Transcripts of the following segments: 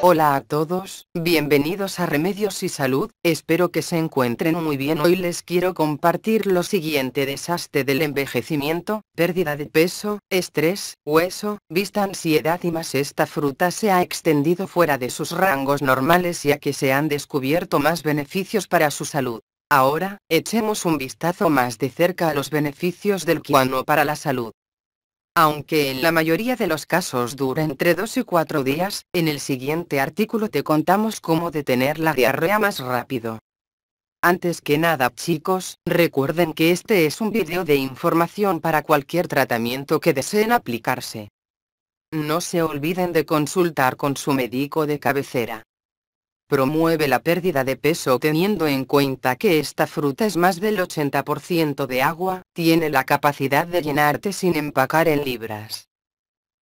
Hola a todos, bienvenidos a Remedios y Salud, espero que se encuentren muy bien. Hoy les quiero compartir lo siguiente desastre del envejecimiento, pérdida de peso, estrés, hueso, vista, ansiedad y más. Esta fruta se ha extendido fuera de sus rangos normales ya que se han descubierto más beneficios para su salud. Ahora, echemos un vistazo más de cerca a los beneficios del guano para la salud. Aunque en la mayoría de los casos dura entre 2 y 4 días, en el siguiente artículo te contamos cómo detener la diarrea más rápido. Antes que nada chicos, recuerden que este es un vídeo de información para cualquier tratamiento que deseen aplicarse. No se olviden de consultar con su médico de cabecera promueve la pérdida de peso teniendo en cuenta que esta fruta es más del 80% de agua, tiene la capacidad de llenarte sin empacar en libras.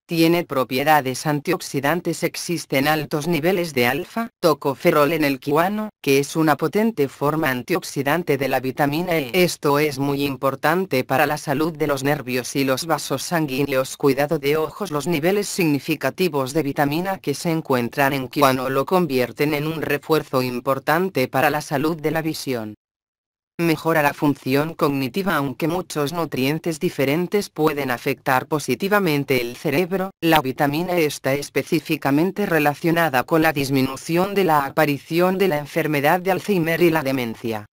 Tiene propiedades antioxidantes. Existen altos niveles de alfa, tocoferol en el kiwano, que es una potente forma antioxidante de la vitamina E. Esto es muy importante para la salud de los nervios y los vasos sanguíneos. Cuidado de ojos. Los niveles significativos de vitamina que se encuentran en kiwano lo convierten en un refuerzo importante para la salud de la visión. Mejora la función cognitiva aunque muchos nutrientes diferentes pueden afectar positivamente el cerebro, la vitamina E está específicamente relacionada con la disminución de la aparición de la enfermedad de Alzheimer y la demencia.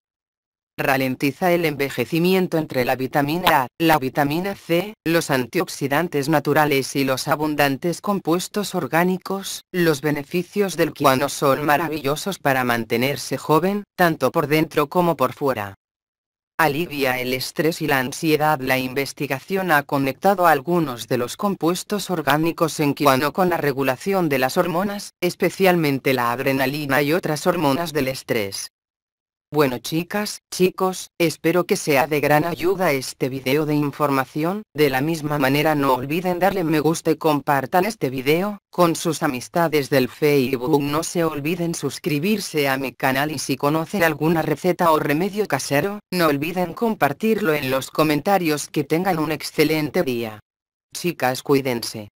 Ralentiza el envejecimiento entre la vitamina A, la vitamina C, los antioxidantes naturales y los abundantes compuestos orgánicos. Los beneficios del guano son maravillosos para mantenerse joven, tanto por dentro como por fuera. Alivia el estrés y la ansiedad. La investigación ha conectado algunos de los compuestos orgánicos en guano con la regulación de las hormonas, especialmente la adrenalina y otras hormonas del estrés. Bueno chicas, chicos, espero que sea de gran ayuda este video de información, de la misma manera no olviden darle me gusta y compartan este video, con sus amistades del Facebook no se olviden suscribirse a mi canal y si conocen alguna receta o remedio casero, no olviden compartirlo en los comentarios que tengan un excelente día. Chicas cuídense.